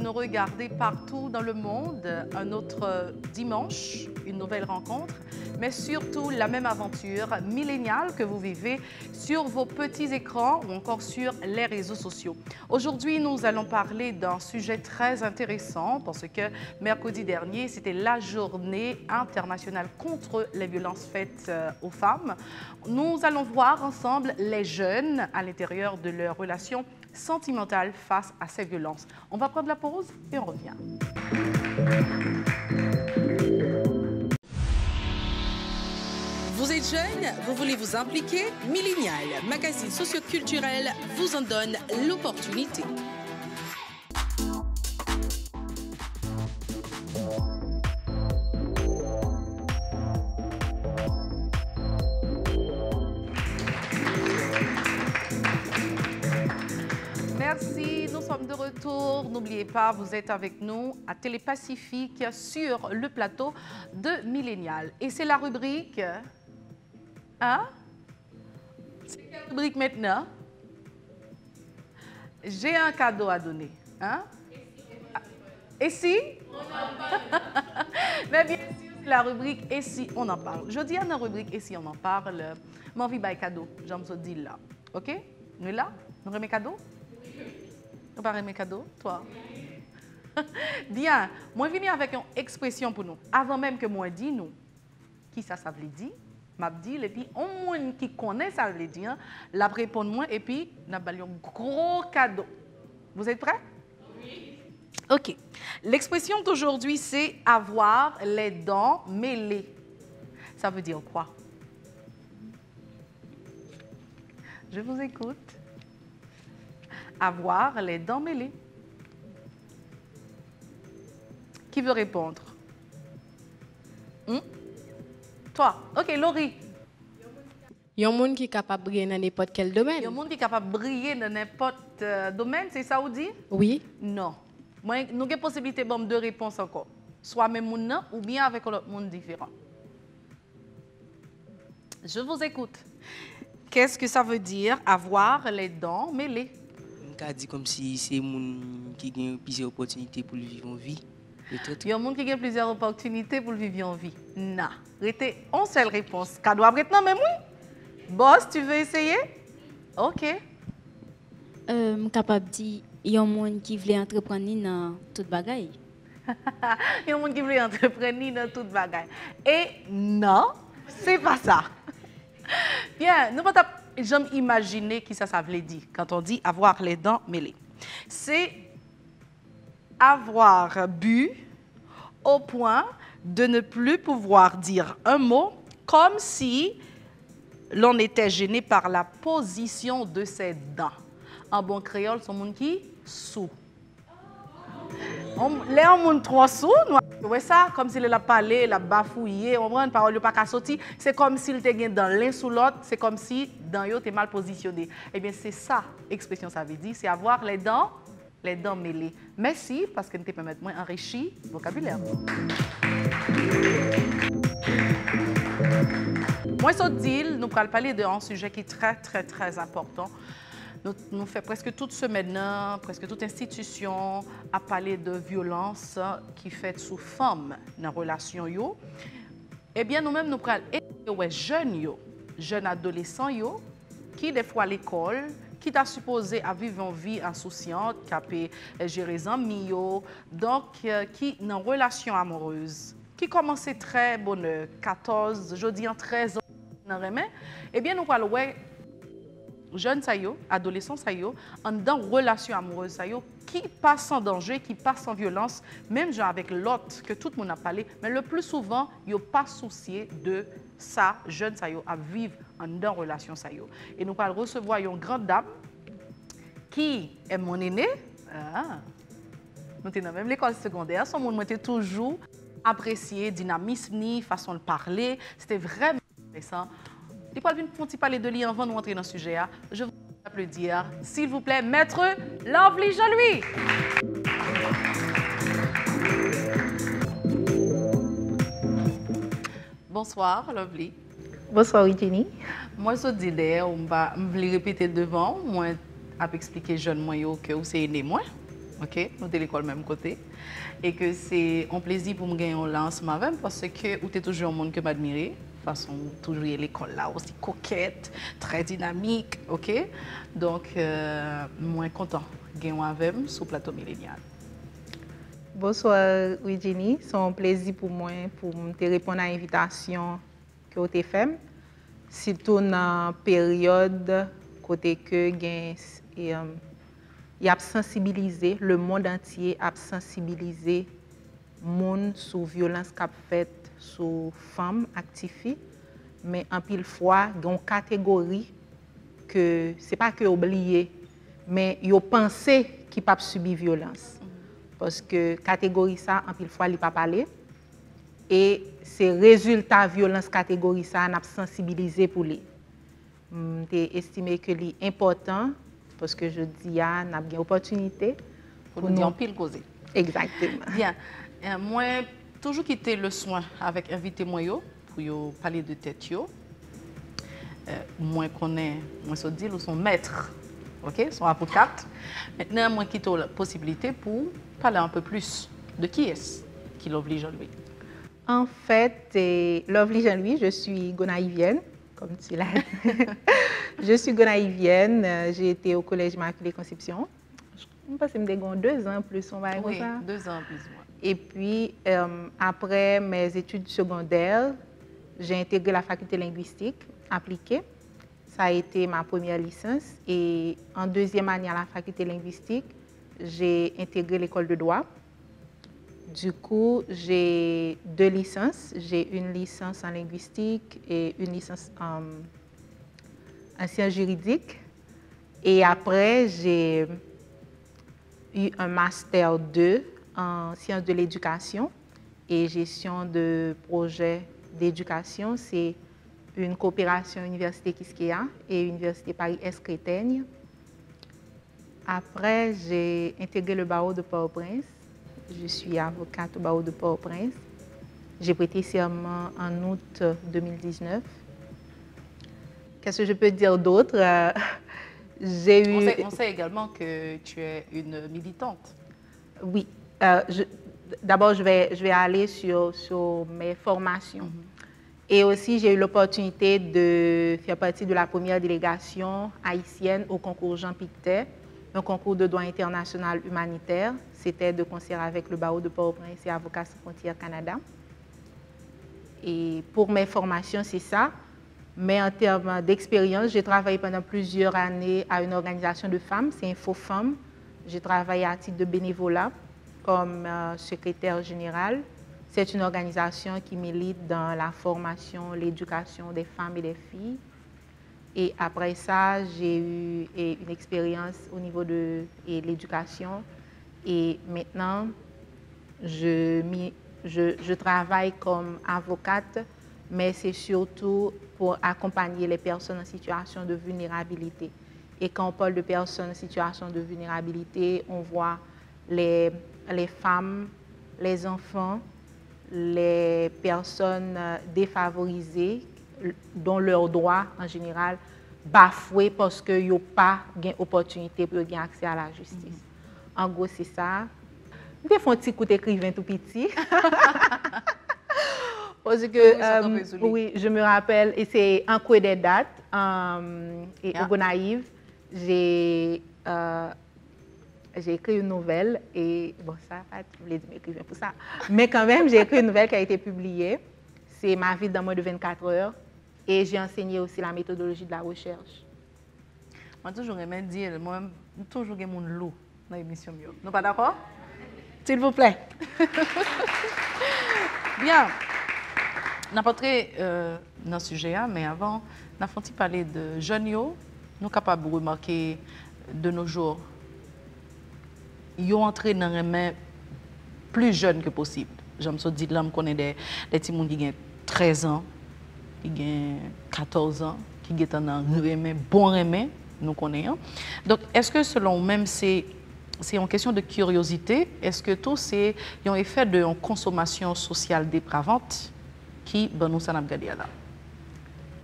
nous regardez partout dans le monde. Un autre dimanche, une nouvelle rencontre, mais surtout la même aventure milléniale que vous vivez sur vos petits écrans ou encore sur les réseaux sociaux. Aujourd'hui, nous allons parler d'un sujet très intéressant parce que mercredi dernier, c'était la journée internationale contre les violences faites euh, aux femmes. Nous allons voir ensemble les jeunes à l'intérieur de leurs relations sentimentales face à ces violences. On va prendre la pause et on revient. Vous êtes jeune, vous voulez vous impliquer? Millénial, magazine socioculturel, vous en donne l'opportunité. Merci, nous sommes de retour. N'oubliez pas, vous êtes avec nous à Télépacifique sur le plateau de Millénial. Et c'est la rubrique... Hein? C'est quelle rubrique maintenant? J'ai un cadeau à donner. Hein? Et si? Mais bien sûr, la rubrique Et si on en parle. Je dis à la rubrique Et si on en parle, mon vie by cadeau. J'aime ce deal là. OK? Nous là? Nous remet cadeau? Pas mes cadeaux, toi? Bien, moi je viens avec une expression pour nous. Avant même que moi dis nous, qui ça, ça veut dire? M'a dit, et puis on monde qui connaît ça veut dire, la répond moi et puis n'a un gros cadeau. Vous êtes prêts? Oui. OK. L'expression d'aujourd'hui, c'est avoir les dents mêlées. Ça veut dire quoi? Je vous écoute avoir les dents mêlées. Qui veut répondre? Hmm? Toi. OK, Laurie. Il y a un monde qui est capable de briller dans n'importe quel Il y a domaine. un monde qui est capable de briller dans n'importe euh, domaine, c'est ça vous dit Oui. Non. Moi, nous avons possibilité de deux réponses encore. Soit même monde ou bien avec un autre monde différent. Je vous écoute. Qu'est-ce que ça veut dire avoir les dents mêlées? Ka di kom si se moun ki gen plusieurs opportunités pour vivre en vie. Il y a un monde qui a plusieurs opportunités pour le vivre en vie. Non. Restez une seule réponse. Cadeau à maintenant, même oui. Boss, tu veux essayer? OK. Euh, capable de dire, il y a un monde qui veut entreprendre dans toute bagaille. Il y a un monde qui veut entreprendre dans toute bagaille. Et non, c'est jamais imaginer qui ça, ça veut dire quand on dit avoir les dents mêlées. C'est avoir bu au point de ne plus pouvoir dire un mot comme si l'on était gêné par la position de ses dents. En bon créole, son monde qui sous. On- Les gens trop sous, nous ouais ça, comme s'il a parlé, il a bafouillé, on une parole pas qu'à. C'est comme s'il était dans l'un sous l'autre, c'est comme si dans yo t'es mal positionné. Eh bien, c'est ça, expression ça veut dire, c'est avoir les dents, les dents mêlées. Merci, parce que nous te permettre moins enrichi vocabulaire. Moi, ce deal, nous allons parler d'un sujet qui est très, très, très important. Nous, nous fait presque toute semaine, là, presque toute institution à parler de violence qui fait sous forme dans la relation. Yo. Eh bien, nous-mêmes, nous prenons ouais, jeunes, jeunes adolescents, qui des fois à l'école, qui t'a supposé à vivre une vie insouciante, qui a pu euh, gérer les amis, donc euh, qui dans une relation amoureuse, qui commençait très bonne, 14, je dis en 13 ans, eh bien, nous parlons, jeunes ça yo, adolescents ça yo, en dans relation amoureuse ça yo, qui passe sans danger, qui passe sans violence, même avec l'autre que tout le monde a parlé, mais le plus souvent, yo pas soucié de ça, jeunes ça yo, à vivre en dans relation ça yo. Et nous allons recevoir une grande dame qui est mon aîné. Ah. Nous sommes même l'école secondaire, son monde était toujours apprécié, dynamisme, façon de parler. C'était vraiment intéressant. Il peut venir parler de lui avant de rentrer dans le sujet. hein. Je vous applaudir, s'il vous plaît, maître Lovely Jean-Louis. Bonsoir, Lovely. Bonsoir, Eugénie. Moi, je dis d'ailleurs, on va me répéter devant, moi, à expliquer jeune moi que c'est aîné moi. OK, nous sommes l'école même côté et que c'est un plaisir pour me gagner là ensemble avec parce que vous êtes toujours un monde que m'admirer façon toujours l'école là aussi coquette, très dynamique, OK? Donc euh, moins content gagner avec sur le plateau millénial. Bonsoir Eugénie, c'est un plaisir pour moi pour te répondre à l'invitation que tu as faite. Surtout dans la période côté que gain euh, a sensibilisé le monde entier a sensibilisé monde sur violence qu'a faite sou fam aktifi, men an pil fwa yon kategori ke se pa ke oubliye, men yo panse ki pap subi violans. Mm-hmm. Paske kategori sa an pil fwa li pap ale, e se rezultat violans kategori sa an ap sensibilize pou li. Mm, Mte estime ke li important, paske je di ya an ap gen opotunite. Pou nou di an pil koze. Exactement. Bien, euh, mwen... toujours quitter le soin avec invité moi pour parler de tête yo. Euh, moi connais moi se dire son maître. OK, son avocate. Maintenant moi quitte la possibilité pour parler un peu plus de qui est-ce qui l'oblige à lui. En fait, Lovely Jean-Louis, je suis gonaïvienne, comme tu l'as Je suis gonaïvienne, j'ai été au Collège Immaculée Conception. Je pense que c'est deux ans plus, on va oui, ça. deux ans plus. Moi. Et puis, euh, après mes études secondaires, j'ai intégré la faculté linguistique appliquée. Ça a été ma première licence. Et en deuxième année à la faculté linguistique, j'ai intégré l'école de droit. Du coup, j'ai deux licences. J'ai une licence en linguistique et une licence en, sciences juridiques. Et après, j'ai eu un master 2 en sciences de l'éducation et gestion de projets d'éducation. C'est une coopération Université Kiskeya et Université Paris-Est-Crétaigne. Après, j'ai intégré le barreau de Port-au-Prince je suis avocate au barreau de Port-au-Prince. J'ai prêté serment en août 2019. Qu'est-ce que je peux dire d'autre? Euh, J'ai eu... on, sait, également que tu es une militante. Oui. Euh, d'abord, je vais, je vais aller sur, sur mes formations. Mhm. Et aussi, j'ai eu l'opportunité de faire partie de la première délégation haïtienne au concours Jean Pictet un concours de droit international humanitaire. C'était de concert avec le barreau de Port-au-Prince et Avocats sans frontières Canada. Et pour mes formations, c'est ça. Mais en termes d'expérience, j'ai travaillé pendant plusieurs années à une organisation de femmes, c'est InfoFemmes. J'ai travaillé à titre de bénévolat comme euh, secrétaire général. C'est une organisation qui milite dans la formation, l'éducation des femmes et des filles et après ça, j'ai eu une expérience au niveau de l'éducation. Et maintenant, je, travaille comme avocate, mais c'est surtout pour accompagner les personnes en situation de vulnérabilité. Et quand on parle de personnes en situation de vulnérabilité, on voit les, les femmes, les enfants, les personnes défavorisées dont leurs droits en général bafoués parce qu'ils n'ont pas d'opportunité pour avoir accès à la justice. En gros, c'est ça. Je faire un petit coup d'écrivain tout petit. parce que, euh, oui, je me rappelle, et c'est un coup des dates, euh, et au Gonaïve, j'ai euh, j'ai écrit une nouvelle, et bon, ça, je voulais dire pour ça. Mais quand même, j'ai écrit une nouvelle qui a été publiée. C'est Ma vie dans moins de 24 heures. Et j'ai enseigné aussi la méthodologie de la recherche. Moi, toujours aimé dire, moi, toujours mon loup dans l'émission. Nous pas d'accord? S'il vous plaît. Bien. Nous pas euh, dans le sujet, hein, mais avant, nous avons parler de jeunes. Nous sommes capables de remarquer de nos jours, ils ont entré dans les mains plus jeunes que possible. J'aime ça dire, là, je connais des, petits qui ont 13 ans, qui a 14 ans, qui est un bon remè, nous connaissons. Donc, est-ce que selon même c'est c'est une question de curiosité. Est-ce que tout c'est un effet de consommation sociale dépravante qui ben, nous ça là?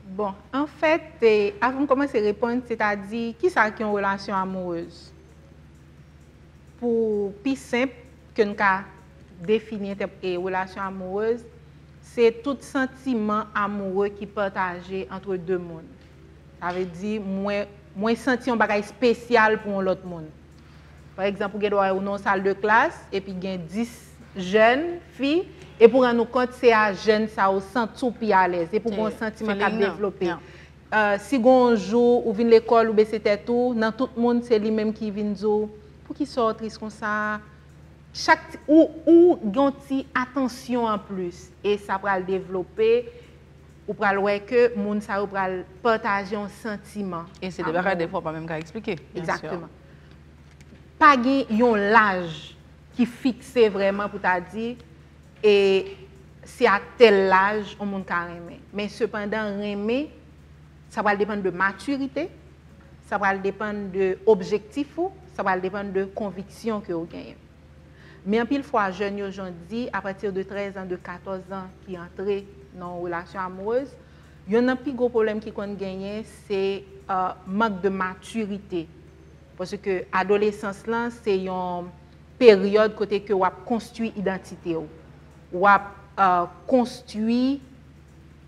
Bon, en fait, avant de commencer à répondre, c'est-à-dire qui ça qui a une relation amoureuse? pou pi semp ke nou ka defini te e relasyon amoureuse, se tout sentimen amoureux ki pataje entre de moun. Sa ve di, mwen, mwen senti yon bagay spesyal pou yon lot moun. Par exemple, gen do a yon sal de klas, epi gen 10 jen, fi, epi pou an nou kont se a jen sa ou sentou pi alèz, epi pou yon sentimen ka devlopè. Non. Uh, si gonjou ou vin l'ekol ou bese tetou, nan tout moun se li menm ki vin zou, pou ki sou tris kon sa, chak, ou, ou ganti atensyon an plus, e sa pral devlope, ou pral wè ke moun sa ou pral potajon sentiman. E se debara defo pa mèm ka eksplike. Exactement. Pa gen yon laj ki fikse vreman pou ta di, e se a tel laj ou moun ka reme. Men sepandan reme, sa pral depen de maturite, sa pral depen de objektif ou, sa pral depan de konviksyon ki ou genyen. Men apil fwa jen yo jondi, apatir de 13 an, de 14 an ki antre nan relasyon amoureuse, yon an pi gwo problem ki kon genyen, se uh, mank de maturite. Pwese ke adolesans lan, se yon peryode kote ke wap konstui identite ou. Wap uh, konstui,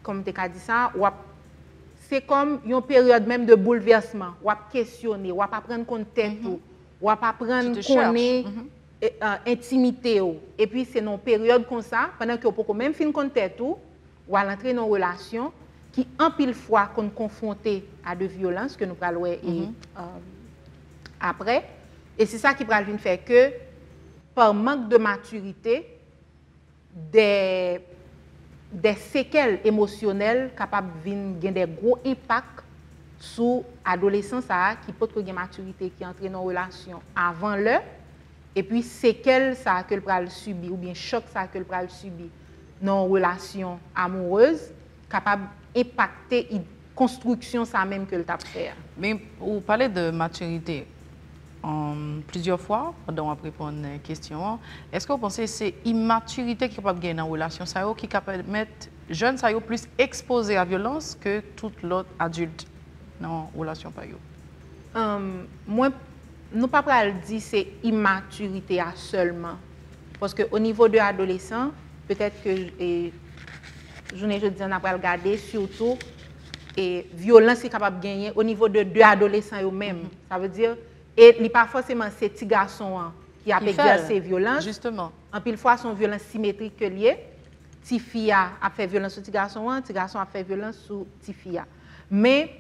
kom te ka di sa, wap se kom yon peryode menm de bouleversman, wap kestyone, wap apren kon tèt ou. Mm -hmm. wap apren konen mm -hmm. e, uh, intimite yo. E pi se non peryode kon sa, panan ki yo poko menm fin kon tèt ou, wal antre nan relasyon ki an pil fwa kon konfronte a de violans ke nou pral wè e, mm -hmm. um, euh, apre. E se sa ki pral vin fè ke, par mank de maturite, de, de sekel emosyonel kapab vin gen de gro impak impacts sur l'adolescence qui peut avoir une maturité qui entre dans une relation avant l'heure, et puis séquelles ça que le subir, ou bien choc ça que le subir nos relations amoureuses, capable d'impacter la construction ça même que le t'a fait. Mais vous parlez de maturité en plusieurs fois pendant après répondre à question. Est-ce que vous pensez que c'est immaturité qui est capable gagner dans relation ça qui capable de mettre jeunes ça plus exposés à violence que tout l'autre adulte? Dans une relation par um, moi nous pas dire dire c'est immaturité seulement parce que au niveau de l'adolescent peut-être que je ne dis pas regarder surtout et violence est capable de gagner au niveau de deux adolescents eux-mêmes. Mm-hmm. Ça veut dire et n'est pas forcément ces petits garçons hein, qui a exercé violence. Justement. En pile fois son violence symétrique que lié. Petit fille a fait violence sur petit garçon, petit garçon a fait violence sur fille. Mais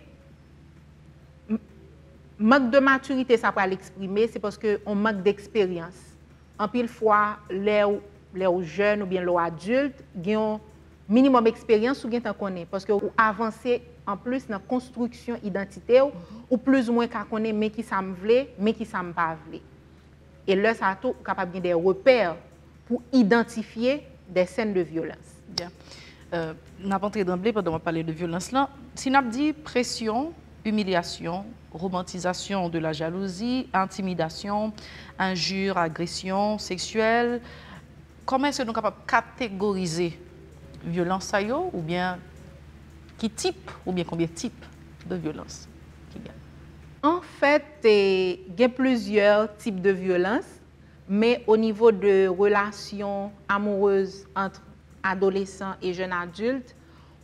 manque de maturité ça peut l'exprimer, c'est parce qu'on manque d'expérience. En pile fois les jeunes ou bien les adultes qui ont minimum d'expérience ou bien connaît parce que vous avancez en plus dans la construction identitaire ou plus ou moins qu'à connaître mais qui ça me mais qui ça me pas et là ça a tout capable des repères pour identifier des scènes de violence. Bien. Euh, n'a pas entré d'emblée pendant on parler de violence là. Si n'a dit pression humiliation romantisation de la jalousie intimidation injure agression sexuelle comment est-ce que nous sommes capables de catégoriser violence ou bien qui type ou bien combien de types de violence En fait, il y a plusieurs types de violence, mais au niveau de relations amoureuses entre adolescents et jeunes adultes,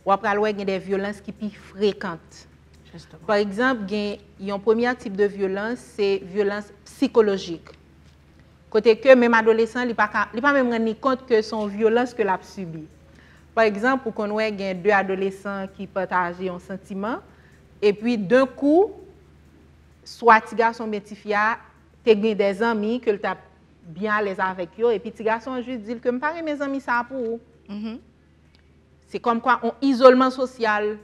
on va parler des violences qui sont plus fréquentes. Justement. Par exemple, gen yon premier type de violans, se violans psikologik. Kote ke menm adolesan li pa, li pa menm renni kont ke son violans ke la psubi. Par exemple, pou konwe gen de adolesan ki pataje yon sentiman, epi d'un kou, swa ti gason men ti fya, te gen de zami ke l tap byan les avek yo, epi ti gason jwit dil ke mpare men zami sa pou ou. Mm -hmm. Se kom kwa, on isolman sosyal.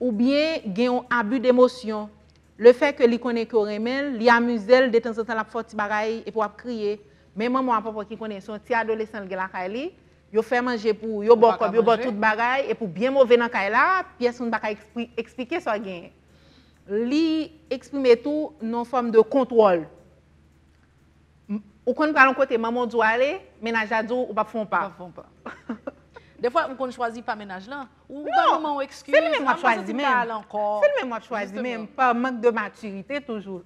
ou bien gen yon abu d'emosyon. Le fe ke li konen ki oremel, li amuzel de tan san tan ap foti bagay e pou ap kriye. Menman mwen apapwa ki konen son ti adolesan gen la kay li, yo fè manje pou yo bo kob, yo bo tout bagay, e pou bien mouve nan kay la, piyes moun baka eksplike so gen. Li eksprime tou non form de kontrol. Ou kon nou kalon kote, maman djou ale, menaj adjou ou pa fon pa. Pa fon pa. Des fois, on ne choisit pas ménage là. Ou pas moment excuse. C'est le même moi choisi même. C'est le même moi choisi même. Pas manque de maturité toujours.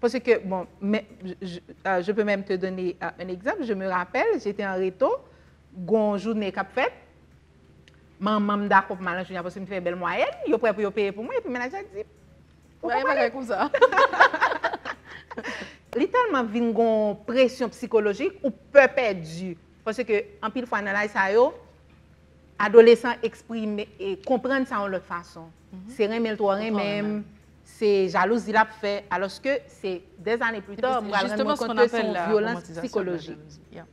Parce que, bon, mais, je, euh, je peux même te donner euh, un exemple. Je me rappelle, j'étais en réto, gon journée cap fait, maman me d'accord pour manger parce que me fait belle moyenne, yo prêt pour payer pour moi et puis manager dit Ouais, bagay comme ça. li telman vin gon presyon psikolojik ou pe perdu. Pwese ke, an pil fwa nan la yo, adolesan eksprime, e komprende sa an lot fason. Mm -hmm. Se remel to remem, se jalousi la pou fe, aloske se des ane plus to, mwa remon konte son violans psikologik. Yeah.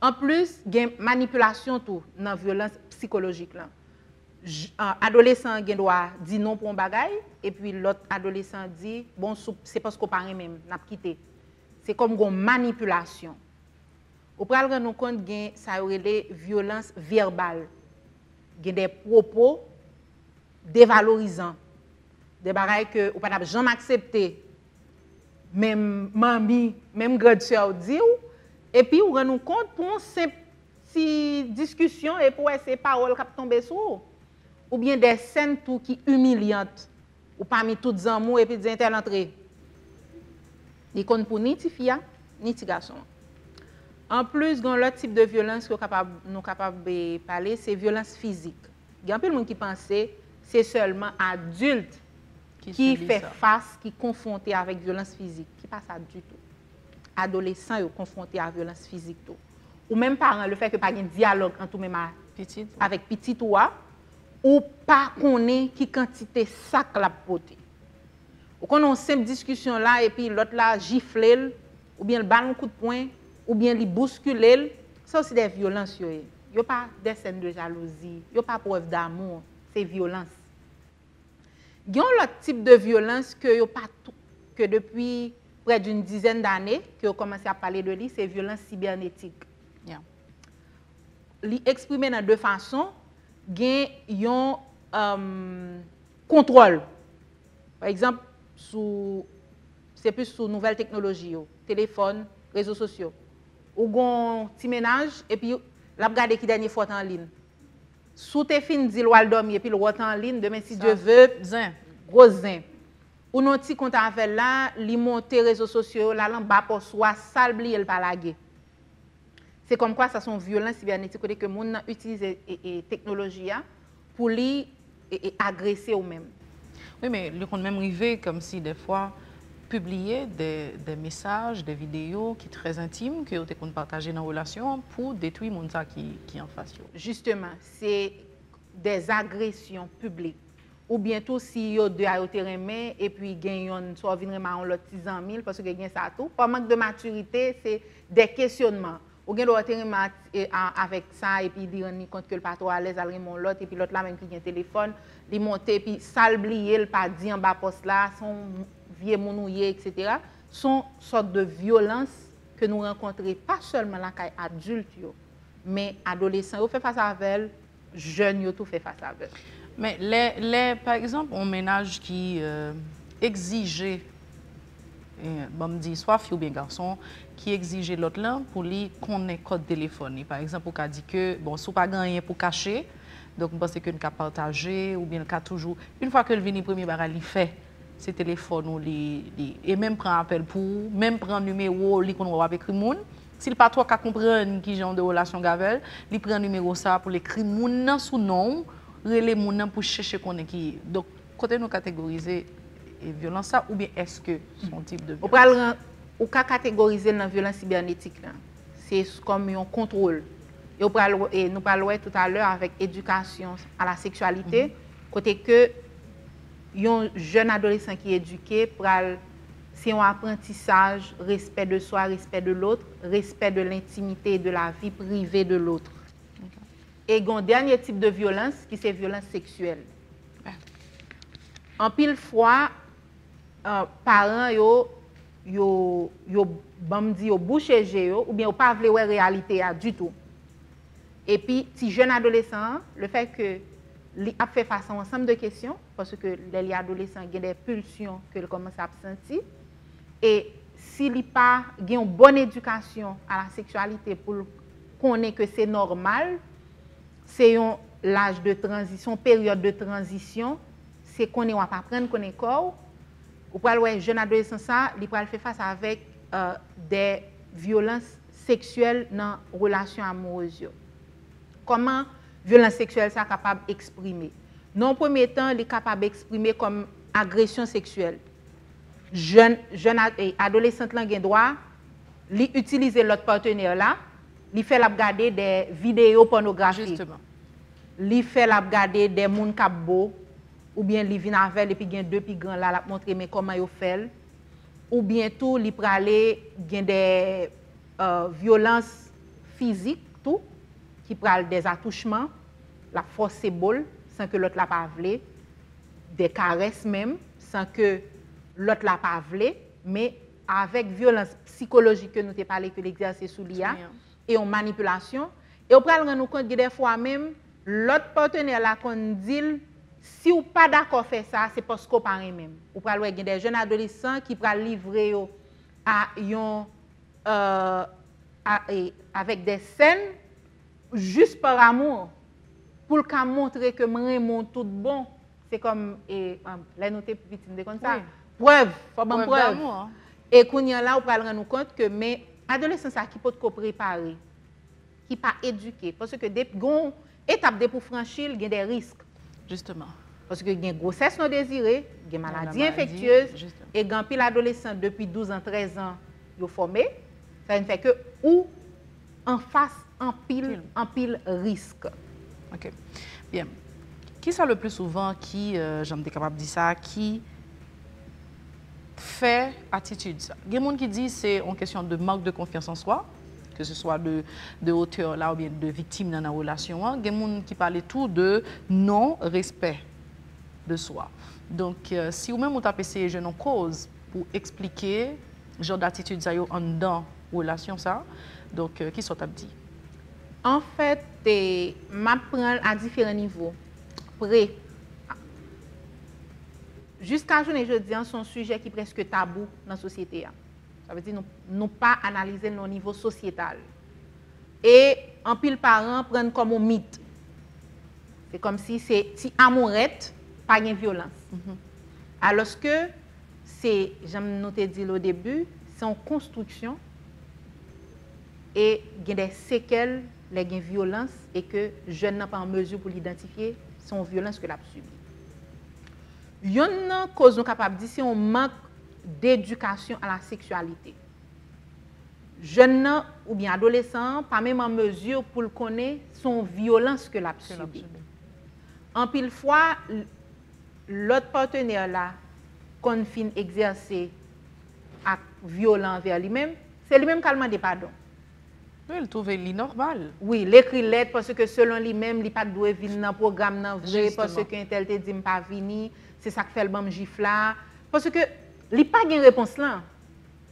An plus, gen manipulasyon tou nan violans psikologik lan. Adolesan gen do a di non pou an bagay, e pi lot adolesan di, bon, sou, se pas ko pare mem, nap kite. Se kom gon manipulasyon. Ou pral ren nou kont gen sa yorele violans verbal. gen de propos devalorizan. De baray ke ou patap jom aksepte menm mami, menm gradse ou di ou, epi ou ren nou kont pou an se si diskusyon e pou wè se parol kap tombe sou. Ou bien de sen tou ki umilyant ou pa mi tout zan mou epi di entel antre. Di kon pou ni ti fia, ni ti gason. An plus, gon lot tip de violans ki nou kapab be pale, se violans fizik. Gan pil moun ki panse, se selman adult ki, ki fe fase, ki konfonte avèk violans fizik. Ki pa sa du tout. Adolesan yo konfonte avèk violans fizik tou. Ou menm paran, le fek yo pa gen diyalog an tou menman avèk pitit ou a, ou pa konen ki kantite sak la pote. Ou konon semp diskusyon la, epi lot la jiflel, ou bien l balon kout poin, ou bien le bouscule l, ça aussi des violences yo. e. Yo pas des scènes de jalousie, yo pas preuve d'amour, c'est violence. Il y a un autre type de violence que pas que depuis près d'une dizaine d'années que yo commencé à parler de lui, c'est violence cybernétique Yeah. li exprime nan deux façons. Gen yon euh, contrôle. Par exemple, c'est plus sous nouvelle technologie yo, téléphone, réseaux sociaux. Ou gon ti ménage et puis la regarder qui dernier fois en ligne. Sous te fin di l'oual dormi et puis le en ligne, demain si Dieu veut, Zin. gros zin. Ou non ti compte avec là, li monter réseaux sociaux, la lan bas pour soi, salbli el pa lage. C'est comme quoi ça sont violence cybernétique que moun utilise et, et technologie a pour li et, et agresser ou même. Oui, mais le compte même arrivé comme si des fois publier des, messages, des vidéos qui sont très intimes que vous compte partager dans la relation pour détruire mon ça qui qui en face. Justement, c'est des agressions publiques. Ou bientôt si yo deux et puis soit vin remè an lot 600 000 parce que gen ça tout. Par manque de maturité, c'est des questionnements. Ou eh, a- avec ça et puis li rend compte que le pas trop à l'aise remè l'autre et puis l'autre là même qui téléphone, puis salbliye le pas dit en bas poste là, son vieux monouye, etc. Sont sortes de violences que nous rencontrons pas seulement la caille adulte mais adolescents yo fait face avec elle, jeunes yo tout fait face avec elle. Mais les, les- par exemple, on ménage qui euh, exigeait, euh, bon, me dit, soit fille ou bien garçon, qui exigeait l'autre là pour lui qu'on ait code téléphone. Par exemple, on a dit que, bon, si pas gagné pour cacher, donc on pense que nous partager ou bien cas toujours. Une fois que le vini premier barra, il fait se telefon ou li, li. E menm pren apel pou, menm pren numero li kon wap ekri moun. Sil pa to ka kompren ki jan de relasyon gavel, li pren numero sa pou li ekri moun nan sou nou, rele moun nan pou chèche konen ki. Dok, kote nou kategorize e, violans sa ou bien eske son tip de violans? Ou ka kategorize nan violans sibernetik nan? Se kom yon kontrol. Yo pral, e, nou pral wè tout alèr avèk edukasyon a la seksualite, mm -hmm. kote ke yon jen adolescent ki eduke pral se yon aprentisaj, respect de soi, respect de l'autre, respect de l'intimité et de la vie privée de l'autre. Okay. E yon denye tip de violans ki se violans seksuel. Yeah. An pil fwa, uh, paran yo, yo, yo bamdi yo boucheje yo, ou bien yo pa vlewe realite ya du tout. E pi, ti jen adolescent, le fek ke li ap fè fasa ansam de kesyon, pwoske lè li adolesan gen de pulsyon ke l komanse ap senti, e si li pa gen yon bon edukasyon a la seksualite pou konen ke se normal, se yon laj de tranzisyon, peryode de tranzisyon, se konen wap apren, konen kor, ou pral wè jen adolesan sa, li pral fè fasa avèk euh, de violans seksuel nan relasyon amourez yo. Koman violans seksuel sa kapab eksprime? Non pwemye tan, li kapab eksprime kom agresyon seksuel. Jeune, jeune eh, adolescent lan gen doa, li utilize lot partener la, li fè lap gade de video pornografi. Justement. li fè lap gade de moun kap ou bien li vin avel epi gen dè pi gran la lap montre men koman yo fèl, ou bien tou li prale gen de euh, violans fizik tou, ki pral des atouchman, la fos se bol, san ke lot la pa vle, de kares menm, san ke lot la pa vle, me avek violans psikolojik ke nou te pale ke l'exerse sou li liya, e yon manipulasyon, e ou pral ren nou kont gede fwa menm, lot partenè la kon dil, si ou pa dako fe sa, se posko pare menm. Ou pral wè gen de jen adolisan ki pral livre yo a yon, euh, a, e, avek de sen, juste par amour, pour le cas montrer que moi, mon tout bon, c'est comme, et, um, là, nous victime de comme ça. Oui. Preuve, faut preuve. preuve. Et qu'on y a là, on peut rendre compte que, mais, adolescents qui peut te préparer, qui pas éduqué, parce que des gon, étape de pour franchir, il y a des risques. Justement. Parce que il y a grossesse non désirée, il y a maladie, maladie infectieuse, justement. et grand pile adolescent depuis 12 ans, 13 ans, ils sont formés. Ça ne fait que ou en face pil, Pile. risk. OK. Bien. Qui ça le plus souvent qui, euh, j'aime capable de dire ça, qui fait attitude? Ça? Il y a des gens qui disent que c'est une question de manque de confiance en soi, que ce soit de, de hauteur là ou bien de victime dans la relation. hein. Il y a des gens qui parlent tout de non-respect de soi. Donc, euh, si vous-même vous tapez ces jeunes en cause pour expliquer genre d'attitude ça en dedans relation ça, donc euh, qui sont dit? An fèt, ma pran a diferent nivou. Pre, jiska jounen je diyan son suje ki preske tabou nan sosyete ya. Sa ve di nou, nou pa analize nou nivou sosyetal. E, an pil paran pren komo mit. Se kom si se ti amouret, pa gen violans. Mm -hmm. Aloske, se, jem nou te di lo debu, se an konstruksyon e gen de sekel les gains violence et que jeune n'a pas en mesure pour l'identifier son violence que l'a subi. Yon nan cause nous capable dire c'est un manque d'éducation à la sexualité. Jeune nan, ou bien adolescent pas même en mesure pour le connaître son violence que l'a subi. En pile fois l'autre partenaire là qu'on fin exercer ak violent envers lui-même, c'est lui-même qui a demandé pardon. Oui, il trouve li normal. Oui, l'écrit lettre parce que selon lui-même, il pas doué venir dans programme nan vrai parce qu'un tel te dit pas venir, c'est ça qui fait le bon gifle là parce que li pas gain réponse là.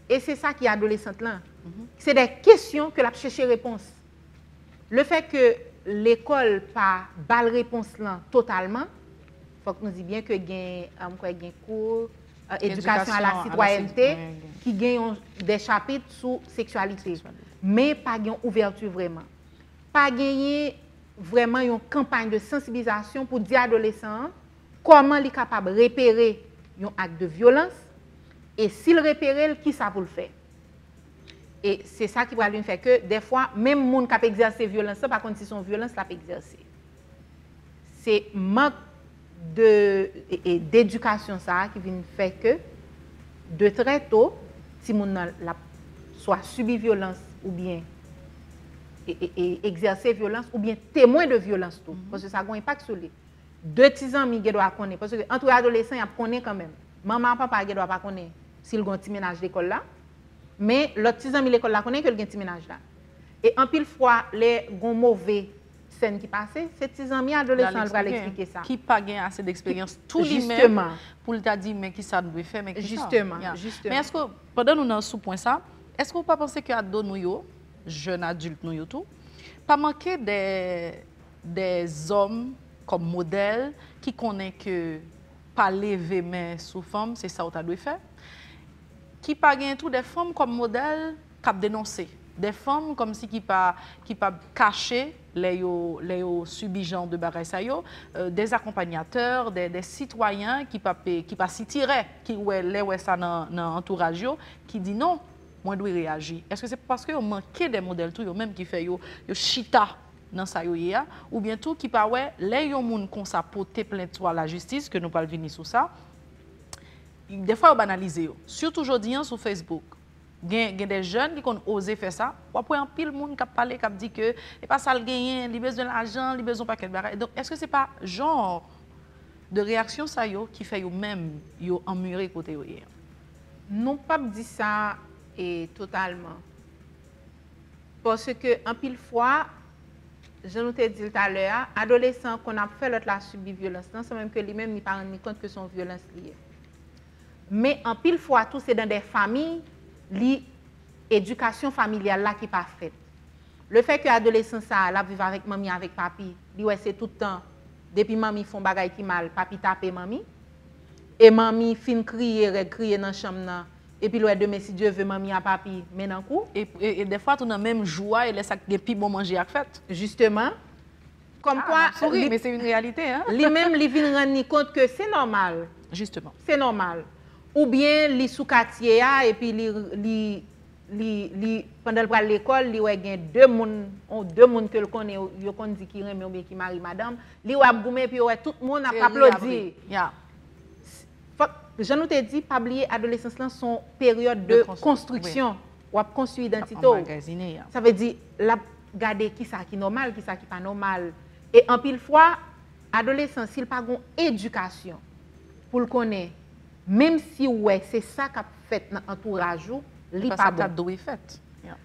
Et c'est ça qui est adolescente là. Mm -hmm. C'est des questions que la chercher réponse. Le fait que l'école pas bal réponse là totalement, faut que nous dit bien que gain um, gain cours euh, éducation, éducation à la citoyenneté à la qui gagne des chapitres sur sexualité. sexualité. men pa gen ouvertu vreman. Pa genye vreman yon kampany de sensibilizasyon pou di adolesan, koman li kapab repere yon ak de violans, e sil repere l ki sa pou l fe. E se sa ki pral yon fe ke, defwa, menm moun kap egzerse violans sa, pa konti son violans la pe egzerse. Se mank de edukasyon sa ki vin fe ke, de tre to, si moun nan la soa subi violans ou bien e, e, e, exercer violence ou bien témoin de violence tout. Mm -hmm. Parce que ça a un impact sur lui. Deux petits amis qui doivent connaître. Parce que entre adolescents, ils connaissent quand même. Maman, papa, ils doivent connaître s'ils ont un petit ménage d'école là. Mais l'autre petit ami l'école là connaît que ont un petit ménage là. Et en pile fois, les gros mauvais scènes qui passaient, ces petits amis adolescents vont l'expliquer ça. Qui pas gain assez d'expérience tout lui-même pour le dire mais qui ça doit faire mais qui Justement, yeah. justement. Mais est-ce que pendant nous dans sous point ça, Eske ou pa pense ki addo nou yo, jen adult nou yo tou, pa manke de, de zom kom model ki konen ke pa leve men sou fom, se sa ou ta dwe fe, ki pa gen tou de fom kom model kap denonse. De fom kom si ki pa, ki pa kache le yo, le yo subi jan de bagay sa yo, euh, des akompanyateur, de, de sitwayen ki pa, pe, ki pa si tire, ki we, le we sa nan, nan entouraj yo, ki di non, moi dois réagir. Est-ce que c'est parce que manqué des modèles tout même qui fait yo yo chita dans sa yo ou bien tout qui pas ouais les yo moun kon sa porter plainte à la justice que nous pas venir sur ça des fois, on banalise. Surtout aujourd'hui hein, sur Facebook. Des jeunes qui ont osé faire ça. Ou après, un pile monde qui a parlé, qui a dit que c'est pas ça le gagner, a besoin d'argent, il a besoin de paquet de. Donc, est-ce que c'est pas genre de réaction ça yo qui fait yo même yo emmuré côté yo? Non pas dire ça e totalman. Pwos ke an pil fwa, jan nou te dil taler, adolesan kon ap fè lot la subi violans nan, san menm ke li menm ni paran ni kont ke son violans liye. Me an pil fwa tou se dan de fami, li edukasyon familial la ki pa fèt. Le fè ke adolesan sa la vive avèk mami avèk papi, li wè se toutan, depi mami fon bagay ki mal, papi tape mami, e mami fin kriye, re kriye nan chom nan, et puis ouais, demain si Dieu veut, mamie à papi, mais dans coup, Et, et, et des fois, tu as même joie et laisse des plus bon manger à fait. justement, comme quoi, Ah, souris, li- mais c'est une réalité, hein? lui-même, lui vient rendre compte que c'est normal. Justement. c'est normal. Ou bien, li sous quartier a, et puis li, li, li, li, pendant le l'école, li ouais gen deux moun, on deux moun que le connaît, yo kon di ki reme ou bien ki mari madame, li wap goume, puis ouais, tout le monde a applaudi. Yeah. Je nou te di, pabliye adolescence lan son peryode de konstruksyon. Oui. Wap konstru identito. Sa ve di, la gade ki sa ki normal, ki sa ki pa normal. E an pil fwa, adolescence, il pa gon edukasyon pou l konen. Mem si wè, se sa kap fèt nan entourajou, li pa, pa bon. Sa kap do e fèt. Yeah.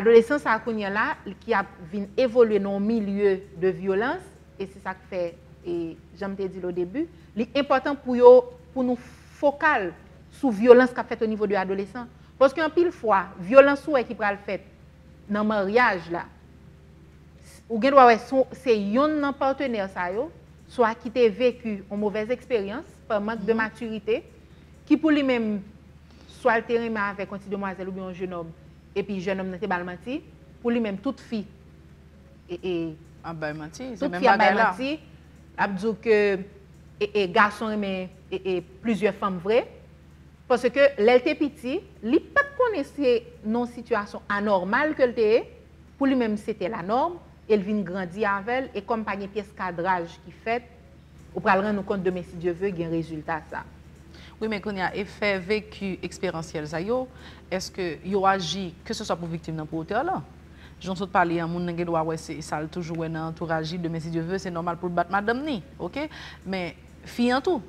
Adolescence a konyen la, ki ap vin evolwe nan milieu de violans, e se sa k fè, e jom te di l o debu, li important pou yo, pou nou fè, fokal sou violans ka fet o nivou de adolesan. Poske an pil fwa, violans ou e ki pral fet nan maryaj la, ou gen dwa we son, se yon nan partener sa yo, so a ki te veku an mouvez eksperyans, pa mank de mhm. maturite, ki pou li men so al terenman avek an ti demwazel ou bi an jenom, epi jenom nan te balmanti, pou li men tout fi. E, e, an balmanti, se men bagay la. Tout fi an balmanti, abdou ke... et, et garçon mais et, et plusieurs femmes vraies parce que était petit, il pas connaissait non situation anormale que était pour lui-même c'était la norme, elle vient grandir avec elle et comme une pièce cadrage qui fait ou pral rendre compte de mais si Dieu veut, il y a un résultat ça. Oui, mais quand il y a effet vécu expérientiel, est-ce que yo agi, que ce soit pour victime dans pour auteur là? J'en saute parler à mon nègre doit ouais c'est ça toujours dans entourage de mais si Dieu veut c'est normal pour battre madame ni, OK? Mais fille en tout.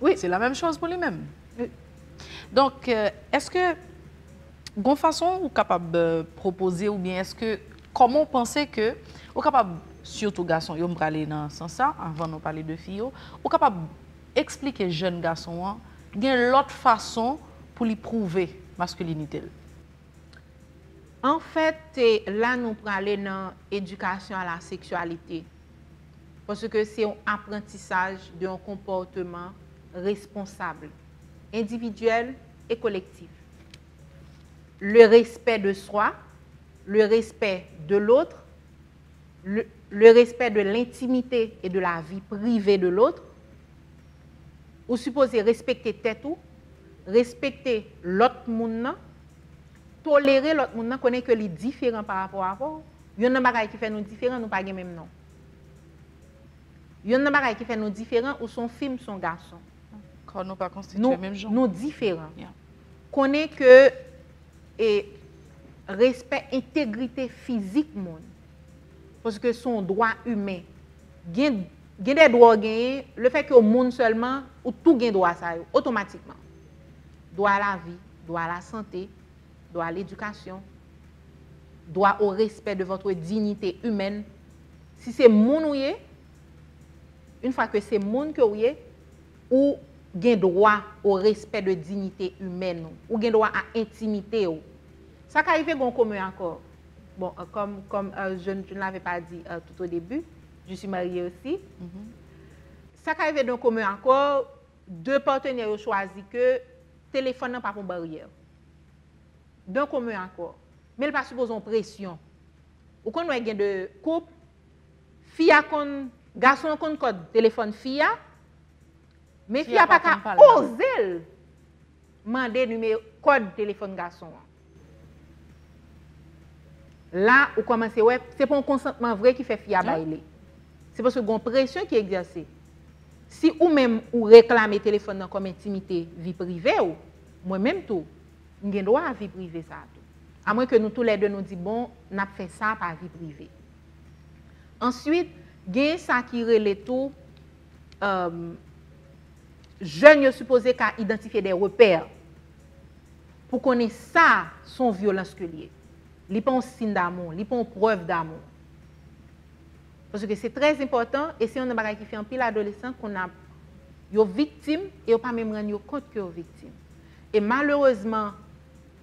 Oui. C'est la même chose pour lui-même. Oui. Donc euh, est-ce que gon façon ou capable de proposer ou bien est-ce que comment penser que ou capable surtout garçon yo aller dans ce sens ça avant de parler de filles ou capable expliquer jeune garçon hein, gen l'autre façon pour lui prouver masculinité. En fait, là, nous aller dans l'éducation à la sexualité. Parce que c'est un apprentissage d'un comportement responsable, individuel et collectif. Le respect de soi, le respect de l'autre, le, respect de l'intimité et de la vie privée de l'autre. Ou supposé respecter tête ou, respecter l'autre monde, tolérer l'autre monde, connaît que les différents par rapport à vous. Il y a des choses qui fait nous différents, nous pas le même nom. Yon nan bagay ki fè nou diferan ou son film son gason. Kon nou pa konstituye menm jan. Nou diferan. Yeah. Konen ke e, respect integrite fizik moun. Poske son doa humen. Gen, gen de doa genye, le fè ki ou moun selman, ou tou gen doa sa yo, otomatikman. Doa la vi, doa la sante, doa l'edukasyon, doa ou respect de votre dignite humen. Si se moun ou ye, une fois que c'est monde que vous ou gain droit au respect de dignité humaine ou gain droit à intimité ou. Ça qui arrive en commun encore. Bon, euh, comme, comme euh, je, je ne l'avais pas dit euh, tout au début, je suis mariée aussi. Mm -hmm. Ça qui arrive en commun encore, deux partenaires ont choisi que téléphone n'a pas pour barrière. D'un commun encore. Mais il pas supposons pression. Ou quand on a de couple, fille a qu'on Gason kon kod telefon fiya, men fiya pa ka ozel mande nume kod telefon gason. La ou komanse web, se pon konsantman vre ki fe fiya yeah. bayle. Se pon se gon presyon ki egzase. Si ou men ou reklame telefon nan kom intimite vi prive ou, mwen menm tou, ngen do a vi prive sa tou. A mwen ke nou tou lè de nou di bon, nap fe sa pa vi prive. Ensuite, gen sa ki rele tou, um, jen yo suppose ka identifiye de reper, pou konen sa son violans ke liye. Li pon sin damon, li pon preuve damon. Parce que c'est très important, et si on a bagay ki fè an pil adolescent, kon a yo viktim, e yo pa mèm ren yo kont ki yo viktim. E malheureusement,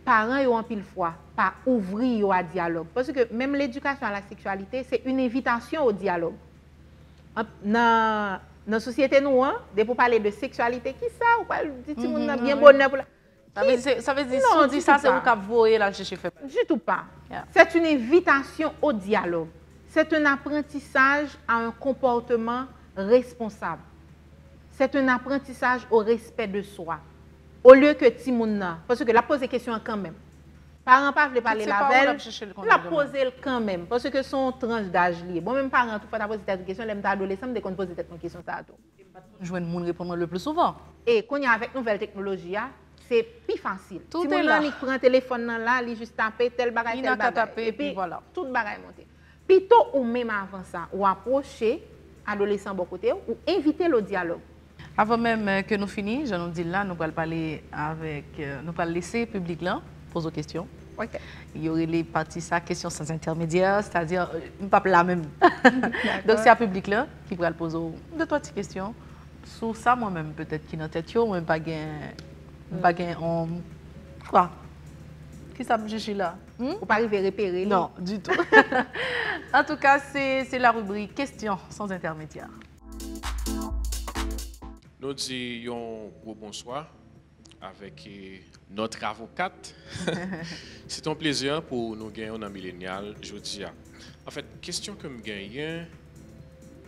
paran yo an pil fwa, pa ouvri yo a diyalog. Parce que mèm l'edukasyon a la seksualité, c'est une invitation au diyalog. Dans la société nous hein, dès pour parler de sexualité qui ça ou pas dit ti moun nan bien bonheur pour la Ça veut dire, ça veut dire Non, si on dit ça, tout c'est pas. vous qui voyez là chercher fait. Du tout pas. Yeah. C'est une invitation au dialogue. C'est un apprentissage à un comportement responsable. C'est un apprentissage au respect de soi. Au lieu que Timouna, parce que la pose des questions quand même. Paran pa vle pale lavel, la pose l kan men, pwese ke son tranj daj li. Bon men paran tou fwa ta pose tet ou kesyon, lem ta adolesem de kon pose tet kon kesyon sa ato. Jwen moun repon mwen le plus souvan. E kon yon avèk nouvel teknoloji ya, se pi fasil. Si moun nan li pran telefon nan la, li jist tape tel bagay, tel bagay. E pi tout bagay monte. Pi to ou men avan sa, ou aproche adolesem bon kote ou, ou evite lo diyalog. Avon men ke euh, nou fini, jan nou di la, nou pal pale avèk, euh, nou pal lese publik lan, pose ou kesyon. Il y aurait les parties ça, questions sans intermédiaire, c'est-à-dire, euh, pas là même. Donc c'est à public là qui va poser deux, trois petites questions. Sur ça, moi-même, peut-être qui dans tête, yo, moi, pas gain, pas gain, on, quoi? Qui ça me cherche là? Hmm? Ou pas arriver à repérer. lui? Non, du tout. en tout cas, c'est la rubrique questions sans intermédiaire. Nous disons bonsoir avec eh, notre avocate. C'est un plaisir pour nous gagner dans Millénial jeudi. En fait, question que me gagne,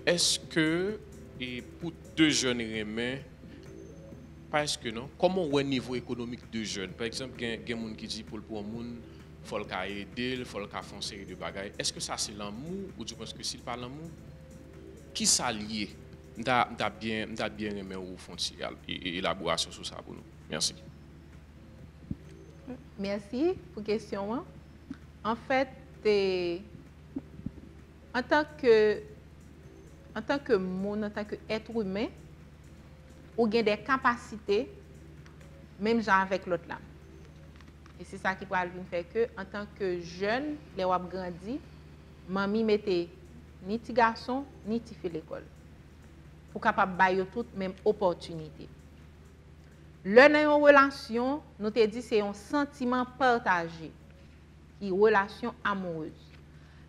est-ce que et pour deux jeunes remèdes parce que non, comment on niveau économique de jeunes? Par exemple, il y a des gens qui disent pour pour moun faut le cas aider, il faut le faire une série de bagages. Est-ce que ça c'est l'amour? Ou tu penses que s'il pas l'amour qui m'da bien bien aimé ou font élaboration sur ça pour nous. Merci. Merci pour la question. En fait, en tant que en tant que monde, en tant qu'être humain, ou avez des capacités, même avec l'autre là. Et c'est ça qui venir faire que, en tant que jeune, les wap grandi, mamie mettait ni petit garçon, ni petit fille l'école. Pour capable bailler toutes même opportunité. Lè nan yon relasyon, nou te di se yon sentiman partaje, ki relasyon amoureuse.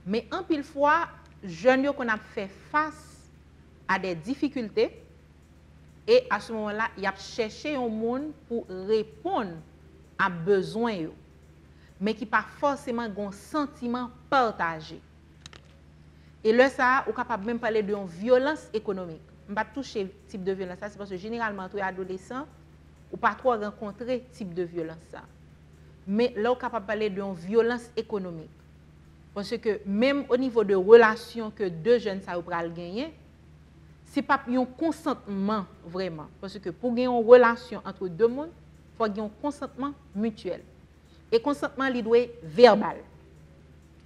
Men an pil fwa, jen yo kon ap fè fase a de difikultè, e a sou moun la, yap chèche yon moun pou repon a bezwen yo, men ki pa fòseman gon sentiman partaje. E lè sa, ou kapap men pale de yon violans ekonomik. Mpa touche tip de violans, sa se pwase generalman tou e yon adolesan, ou pas trop rencontrer type de violence ça. Mais là, on est capable de parler d'une violence économique. Parce que même au niveau de relations que deux jeunes ça pral gagner, c'est pas un consentement vraiment. Parce que pour gagner une relation entre deux mondes, il faut gagner un consentement mutuel. Et consentement, il doit être verbal.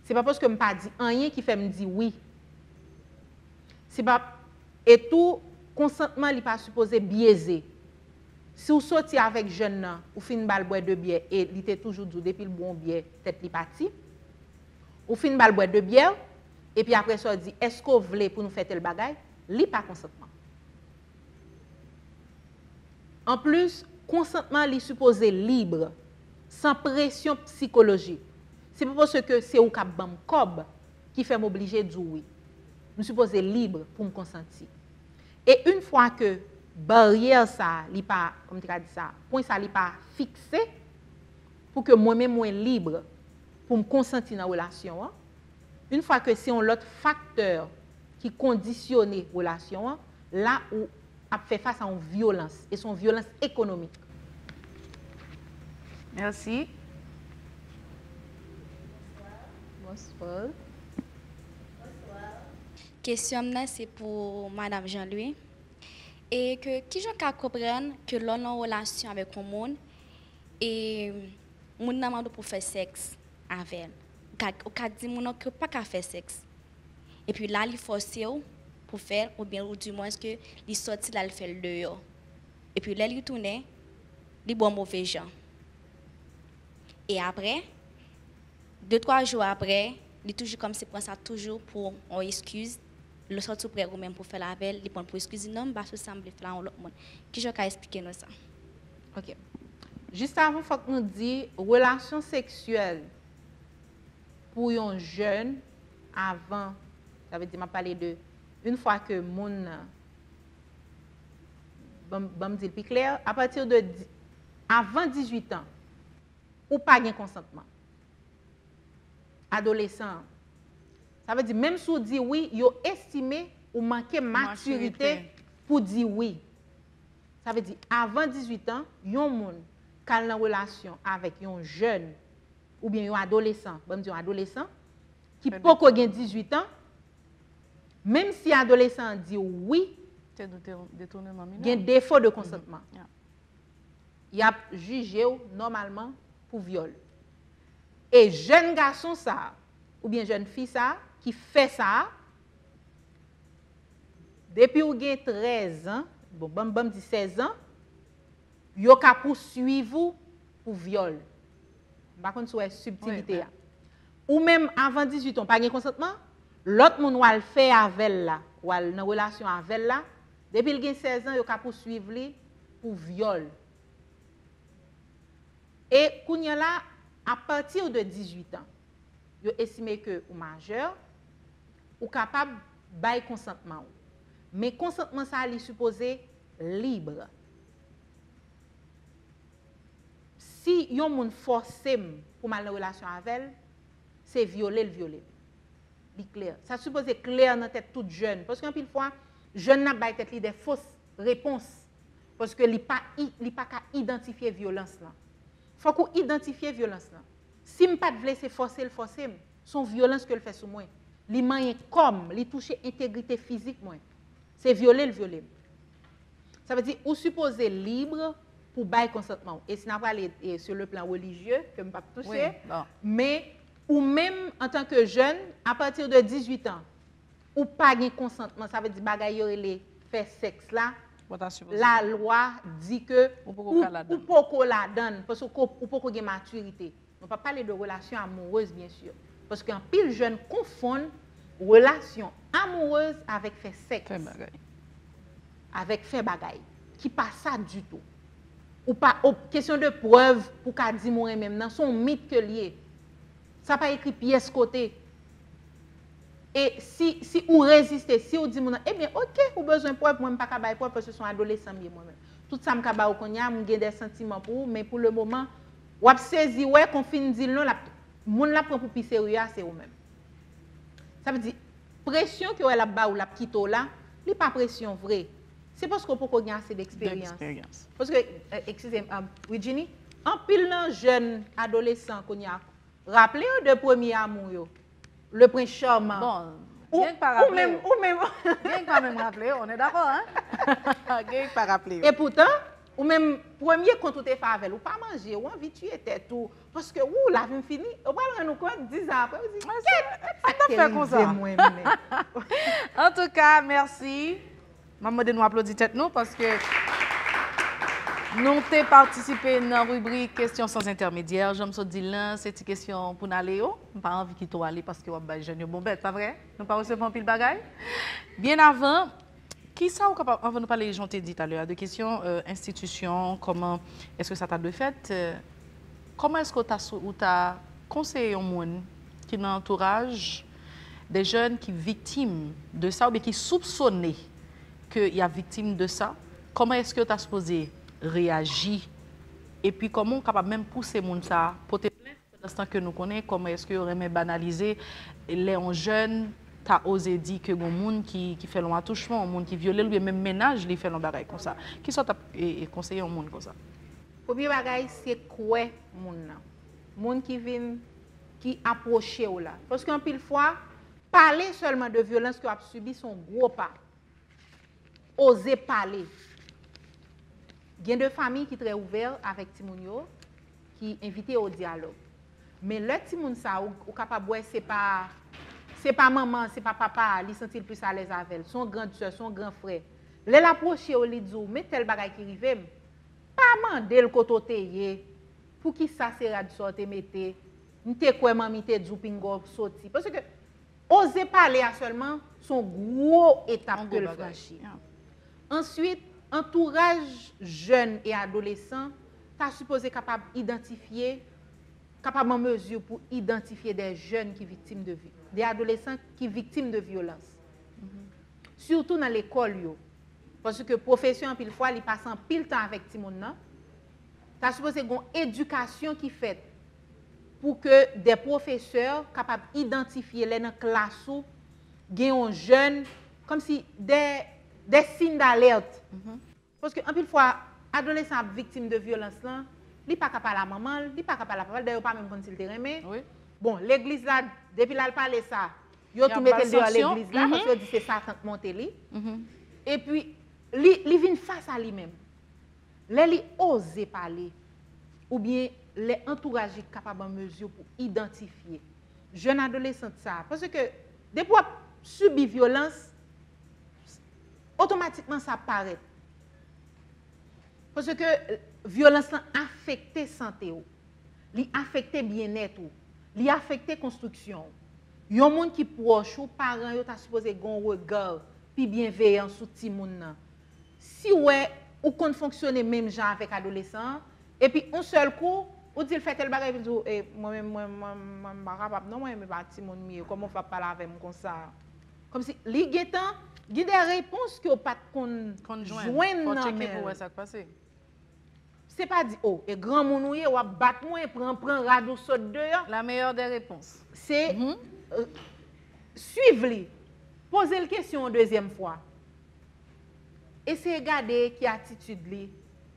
Ce n'est pas parce que je ne pas dit rien qui fait me dire oui. C'est pas... Et tout consentement, il n'est pas supposé biaiser. Si vous sortez avec jeune ou fin bal boire de bière et il était toujours dit depuis le bon bière tête li parti. Ou fin bal boire de bière et puis après ça dit est-ce que vous voulez pour nous faire tel bagay, li pas consentement. En plus, consentement li supposé libre, sans pression psychologique. C'est pas parce que c'est au cap bam cob qui fait m'obliger de dire oui. Je supposé libre pour me consentir. Et une fois que barrière ça, li pas, comme tu as dit ça, point ça li pas fixé pour que moi-même moi libre pour me consentir dans la relation. Hein? Une fois que c'est un autre facteur qui conditionne relation, hein? là où a fait face à une violence et son violence économique. Merci. Bonsoir. Bonsoir. Question là c'est pour madame Jean-Louis. Et que qui j'en qu'à comprendre que l'on est en relation avec un monde et mon demande pour faire sexe avec elle. Ou qu'a dit que pas qu'à faire sexe. Et puis là il force pour faire ou bien ou du moins que il sorti là il fait le dehors. Et puis là il retourne, il bon mauvais gens. Et après deux trois jours après, il est toujours comme ça toujours pour en excuse le sortir près ou même pour faire la veille, il prend pour excuser non, parce que ça me fait là l'autre monde. Qui je peux expliquer nous ça? OK. Juste avant, faut que nous disions relation sexuelle pour un jeune avant, ça veut dire, m'a parlé de une fois que mon bon, bon dire plus clair, à partir de avant 18 ans, ou pas de consentement. Adolescent, ça veut dire même si on dit oui, il estimé ou manquer maturité pour dire oui. Ça veut dire, avant 18 ans, yon moun qui a une relation avec un jeune ou bien un adolescent, bon dire un adolescent, qui peut ait 18 ans, même si l'adolescent dit oui, il y a un défaut de consentement. Yeah. Il a jugé normalement pour viol. Et jeune garçon ça, ou bien jeune fille ça, ki fè sa, depi ou gen 13 an, bon, bam bam di 16 an, yo ka pousuivou pou viol. Bakon sou e subtilite ya. Ou menm avan 18 an, pa gen konsantman, lot moun wal fè avèl la, wal nan relasyon avèl la, depi gen 16 an, yo ka pousuiv li pou viol. E kounye la, a patir de 18 an, yo esime ke ou majeur, ou kapab bay konsantman ou. Men konsantman sa li suppose libre. Si yon moun forsem pou mal nan relasyon avel, se viole l viole. Li kler. Sa suppose kler nan tet tout jen. Paske an pil fwa, jen nan bay tet li de fos repons. Paske li pa, li pa ka identifiye violans lan. Fwa kou identifiye violans lan. Si m pat vle se forsem, forsem, son violans ke l fè sou mwen. Li mayen comme, li toucher intégrité physique moi. C'est violer le violer. Ça veut dire ou supposé libre pour bail consentement. Et si n'a pas aller eh, sur le plan religieux que me pas toucher, Oui, bon. mais ou même en tant que jeune à partir de 18 ans ou pas de consentement, ça veut dire bagay yo les faire sexe là. La loi dit que Ou pas qu'on la donne. qu'on parce que ou pas qu'on maturité. On pas parler de relation amoureuse bien sûr Paske an pil jen konfon relasyon amoureuse avèk fè seks. Fè bagay. Avèk fè bagay. Ki pa sa du tout. Ou pa, ou, kesyon de preuve pou ka di moun remèm nan, son mit ke liye. Sa pa ekri piyes kote. E si, si ou reziste, si ou di moun nan, e eh mè, ok, ou bezon preuve, mwen pa ka bay preuve, pwè se son adolesan mwen mwen mèm. Tout sa m ka bay ou konya, m gen de sentimen pou ou, mè pou le mouman, wap sezi wè, kon fin di lò, la moun la prend pour plus sérieux c'est ou même ça veut dire, pression que elle a ba ou la petite là, n'est pas pression vraie. C'est parce qu'on peut a assez d'expérience. Parce que, euh, excusez-moi, um, Virginie, en pile nan jeune adolescent qu'on y a, rappelez-vous de premier amour, yo, le prince charmant. Bon, ou, pas ou même, ou même, quand même rappeler, on est d'accord, hein? Pas rappeler. et pourtant, ou même premier quand tu t'es fait avec, ou pas manger, ou envie de tuer tête, ou, parce que, ou, la vie finie, ou pas rendre nous compte, 10 ans après, vous dites, t'as fait comme ça? En tout cas, merci. Maman de nous applaudir tête nous parce que nous avons participé dans la rubrique questions sans intermédiaire. Je me suis dit là, c'est une question pour nous aller. Je n'ai pas envie qu'ils aller parce que je suis bon bête, pas vrai? Nous pas recevoir un pile bagaille? Bien avant, qui ça ou avant de parler, j'en t'ai dit tout à l'heure, de questions euh, institutions, comment est-ce que ça t'a de fait? euh, comment est-ce que tu as conseillé au monde qui dans des jeunes qui sont victimes de ça ou qui soupçonnaient qu'il y a victime de ça, comment est-ce que tu as supposé réagir? Et puis comment on est capable même pousser les gens ça porter plainte pendant l'instant que nous connaissons, comment est-ce que aurait banaliser les jeunes t'as osé dire que bon monde qui qui fait long attouchement, un monde qui viole ou même ménage, il fait long bagaille comme ça. Qui sont et conseiller un monde comme ça? Popi bagay se kwe moun nan. Moun ki vin, ki aproche ou la. Poske an pil fwa, pale solman de violans ki wap subi son gro pa. Oze pale. Gen de fami ki tre ouver avèk timoun yo, ki invite ou diyalog. Men lè timoun sa ou, ou kapabwe se pa, se pa maman, se pa papa, li sentil plus alèz avèl. Son grand sè, son grand frè. Lè l'aproche ou li dzou, me tel bagay ki rivem, pa mande l koto te ye, pou ki sa se rad so te mette, mte kweman mte djupingo soti. Pwese ke, oze pale a solman, son gwo etap ke l franshi. Yeah. Ensuite, entouraj jen e adolesan, ta supose kapab identifiye, kapab an mesur pou identifiye de jen ki viktim de vi, de adolesan ki viktim de violans. Mm -hmm. Surtout nan l ekol yo. Paske profesyon pil fwa li pasan pil tan avèk ti moun nan. Ta suppose gon edukasyon ki fèt pou ke de profeseur kapab identifiye lè nan klasou gen yon jen kom si de, de sin d'alert. Mm -hmm. Paske an pil fwa adolescent ap viktim de violans lan, li pa kapal la maman, li pa kapal la papal, dayo pa mèm konsil te remè. Oui. Bon, l'eglise la, depi la l'pale sa, yo tou metel diyo l'eglise la, mm -hmm. paske yo di se sa tant monte li. Mm -hmm. E pi, li, li vin fasa li men. Le li oze pale, ou bien le entourajik kapab an mezyo pou identifiye. Jen adolescent sa, parce ke depo ap subi violans, otomatikman sa paret. Parce ke violans lan afekte sante ou, li afekte bienet ou, li afekte konstruksyon ou. Yon moun ki proche ou paran yo ta suppose gon regard pi bienveyan sou ti moun nan. Si ouais ou kon fonctionner même genre avec adolescent et puis un seul coup ou dit fait tel bagay puis eh moi même moi moi pas capable non moi me pas ti moun mieux comment parler avec moi comme ça? Comme si li getan, gi des réponses que pas kon joindre nan mais. Pour ça passer c'est pas dit, oh, et grand moun ou ou bat moi, prend, prend radeau saute dehors. La meilleure des réponses. C'est mm euh, suivre poser la question une deuxième fois. Eseye gade ki atitude li.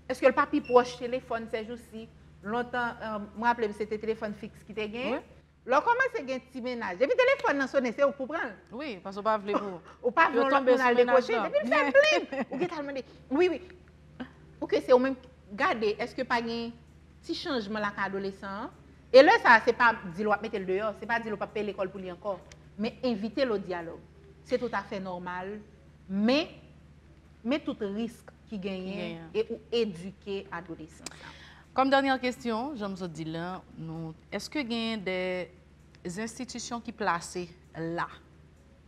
Eske l pa pi proche telefon sejou si. Lontan, euh, mwen aple mse te telefon fix ki te gen. Oui. Lò koman se gen ti menaj. Epi telefon nan sone se ou pou pran. Oui, pas ou pa vle pou. Ou pa vle pou nan dekoche. Epi l fè blim. Ou ge talman de. Oui, oui. Ou ke se ou men gade eske pa gen ti chanjman la ka adolesan. E lè sa se pa di lo ap mette l deyo. Se pa di lo pa pe l ekol pou li ankor. Men invite lo diyalog. Se tout afe normal. Men me tout risk ki genyen, e ou eduke adolescent. Kom danyan kestyon, jom zo di lan, eske genyen de institisyon ki plase la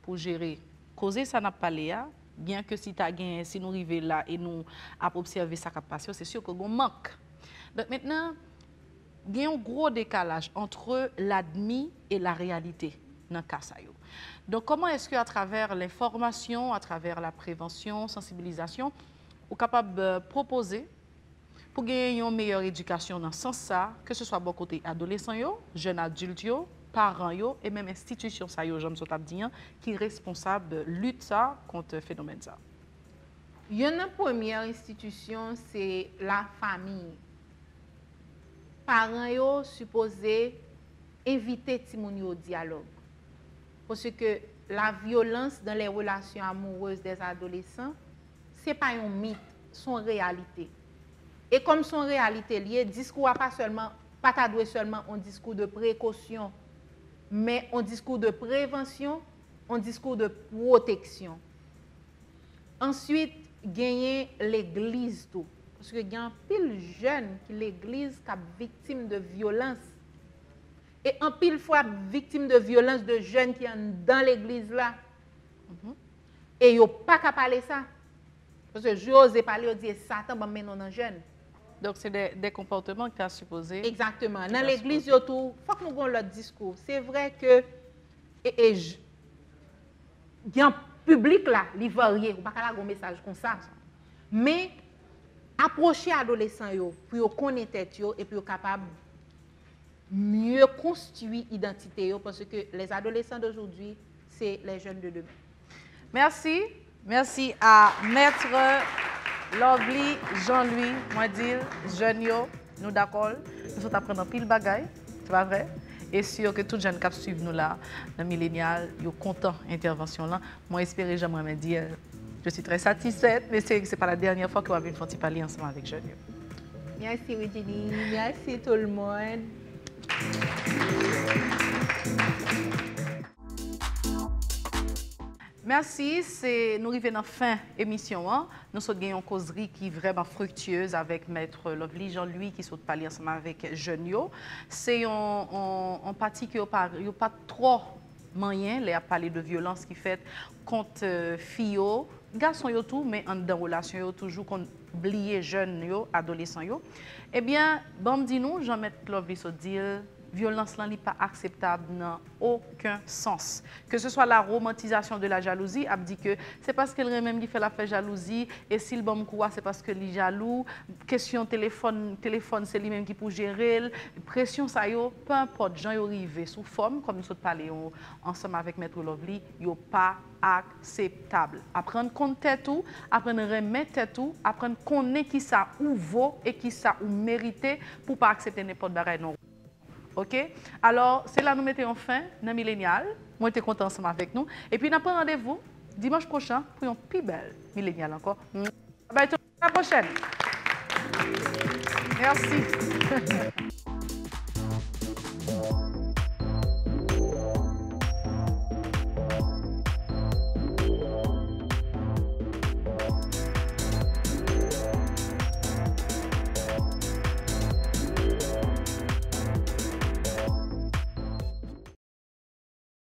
pou jere koze sa nap pale ya, bien que si, as si nous arrivons là et nous avons observé sa capacité, c'est sûr que nous manque. Donc maintenant, il y a un gros décalage entre l'admis et la réalité dans le cas. Donc comment est-ce qu'à travers l'information, à travers la prévention, sensibilisation, vous êtes capable de proposer pour gagner une meilleure éducation dans ce sens que ce soit bon côté adolescent, jeunes adultes, parents et même institution ça hein, qui est responsable de lutte contre le phénomène ça? Une première institution, c'est la famille. Parents yo supposé inviter Timouni au dialogue. Parce que la violence dans les relations amoureuses des adolescents, ce n'est pas un mythe, c'est une réalité. Et comme son réalité liée, discours pas seulement, pas seulement un discours de précaution mais un discours de prévention, un discours de protection. Ensuite, gagner l'église tout. Parce que y a un pile jeune qui l'église qui est victime de violence. E an pil fwa viktim de violans de jen ki an dan l'eglize la. Mm -hmm. E yo pa ka pale sa. Pwese yo ose pale yo diye satan ban menon an jen. Donk se de komporteman ki ta suppose. Exactement. Nan l'eglize yo tou, fwa k nou gon lot diskou. Se vre ke e, e j... Gyan publik la, li varye. Ou baka la gon mesaj kon sa. Me, aproche adolesan yo, pou yo konete yo, e pou yo kapab mieux construire l'identité parce que les adolescents d'aujourd'hui, c'est les jeunes de demain. Merci. Merci à Maître Lovely Jean-Louis, moi dire, jeune yo, nous d'accord. Nous sommes apprendre pile bagaille, c'est pas vrai? Et sûr que tout jeunes qui suivent nous là, dans Millénial, ils sont contents de l'intervention là. Moi, j'espère, j'aimerais dire, je suis très satisfaite, mais ce n'est pas la dernière fois qu'on va venir parler ensemble avec jeunes. Merci Virginie, merci tout le monde. Merci, c'est nous arrivons à la fin de l'émission. Hein. Nous avons une causerie qui est vraiment fructueuse avec Maître Lovely Jean-Louis qui saute parler ensemble avec Jeunio. C'est un parti qui n'a pas, trop moyen à parler de violence qui fait contre gason yo tou, men an dan relasyon yo toujou kon bliye jen yo, adolesan yo, ebyen, eh bom di nou, Jean-Mette Clovis Odile, violence n'est pas acceptable dans aucun sens. Que ce soit la romantisation de la jalousie, c'est parce qu'elle même qui fait la fait jalousie et s'il bon c'est parce que est jaloux, question téléphone téléphone c'est lui même qui peut gérer, pression ça yo, peu importe, gens yo sous forme comme nous sommes parlé ensemble avec maître Lovely, yo pas acceptable. Apprendre compte tout, apprendre remettre tout, apprendre connaître qui ça ou vaut et qui ça ou mérité pour pas accepter n'importe quoi. OK? Alors, c'est là nous mettons fin dans Millénial. Moi, j'étais content ensemble avec nous. Et puis, nous prenons rendez-vous dimanche prochain pour une plus belle Millénial encore. Bye -bye, à la prochaine. Merci.